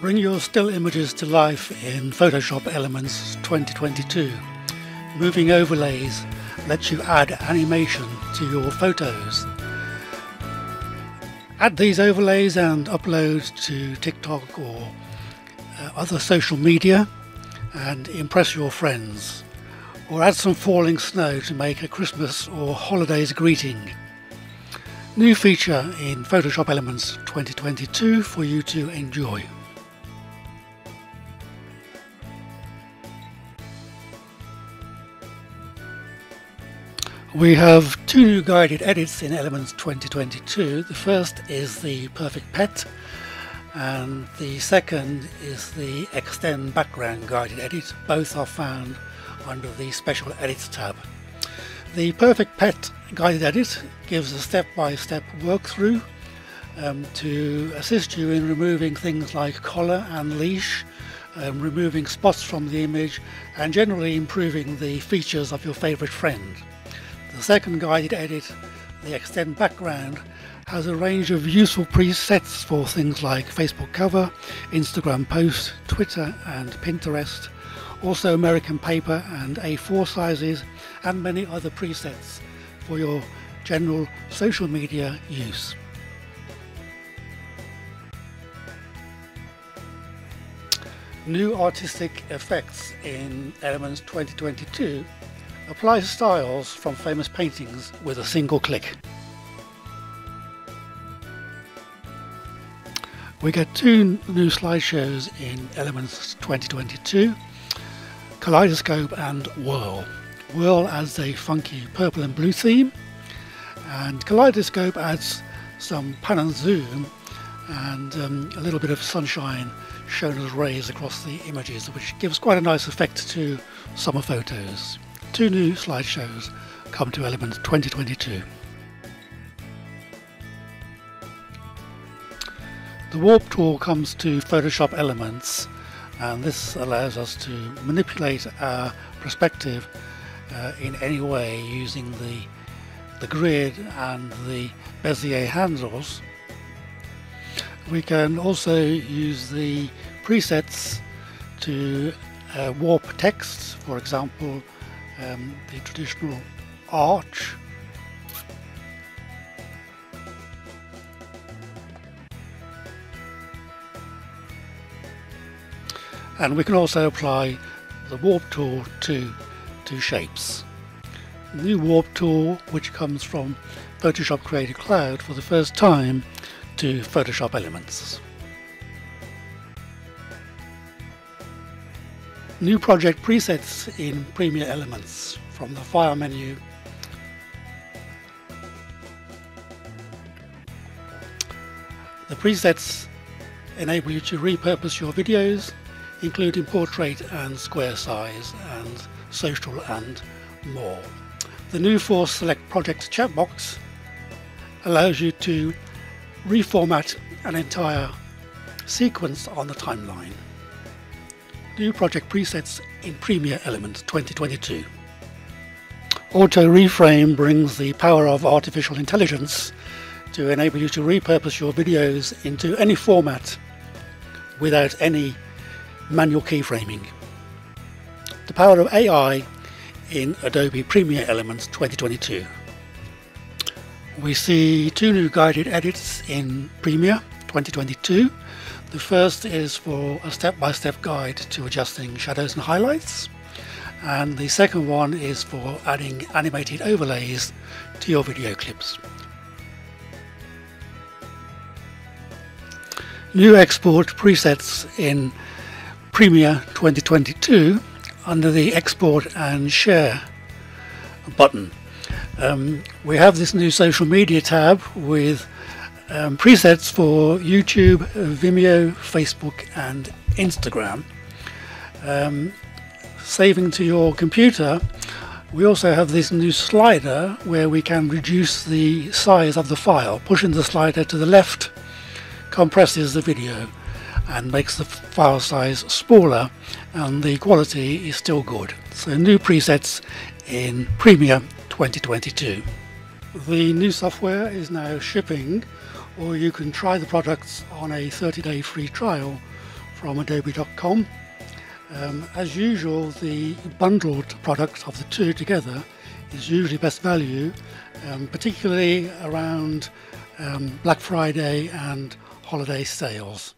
Bring your still images to life in Photoshop Elements 2022. Moving overlays lets you add animation to your photos. Add these overlays and upload to TikTok or uh, other social media and impress your friends. Or add some falling snow to make a Christmas or holidays greeting. New feature in Photoshop Elements 2022 for you to enjoy. We have two new guided edits in Elements 2022. The first is the Perfect Pet and the second is the Extend Background guided edit. Both are found under the Special Edits tab. The Perfect Pet guided edit gives a step-by-step -step workthrough um, to assist you in removing things like collar and leash, um, removing spots from the image and generally improving the features of your favourite friend. The second guided edit, the extend background, has a range of useful presets for things like Facebook cover, Instagram post, Twitter and Pinterest, also American paper and A4 sizes and many other presets for your general social media use. New artistic effects in Elements 2022 Apply styles from famous paintings with a single click. We get two new slideshows in Elements 2022, Kaleidoscope and Whirl. Whirl adds a funky purple and blue theme, and Kaleidoscope adds some pan and zoom and um, a little bit of sunshine shown as rays across the images, which gives quite a nice effect to summer photos two new slideshows come to Elements 2022. The Warp tool comes to Photoshop Elements and this allows us to manipulate our perspective uh, in any way using the, the grid and the Bezier handles. We can also use the presets to uh, warp text, for example um, the traditional arch and we can also apply the warp tool to, to shapes. The new warp tool which comes from Photoshop Creative Cloud for the first time to Photoshop Elements. New project presets in Premiere Elements from the File menu. The presets enable you to repurpose your videos, including portrait and square size and social and more. The new Force Select Project chat box allows you to reformat an entire sequence on the timeline new project presets in Premiere Elements 2022. Auto Reframe brings the power of artificial intelligence to enable you to repurpose your videos into any format without any manual keyframing. The power of AI in Adobe Premiere Elements 2022. We see two new guided edits in Premiere 2022 the first is for a step-by-step -step guide to adjusting shadows and highlights. And the second one is for adding animated overlays to your video clips. New export presets in Premiere 2022 under the Export and Share button. Um, we have this new social media tab with um, presets for YouTube, Vimeo, Facebook and Instagram. Um, saving to your computer, we also have this new slider where we can reduce the size of the file. Pushing the slider to the left compresses the video and makes the file size smaller and the quality is still good. So new presets in Premiere 2022. The new software is now shipping or you can try the products on a 30-day free trial from adobe.com. Um, as usual, the bundled product of the two together is usually best value, um, particularly around um, Black Friday and holiday sales.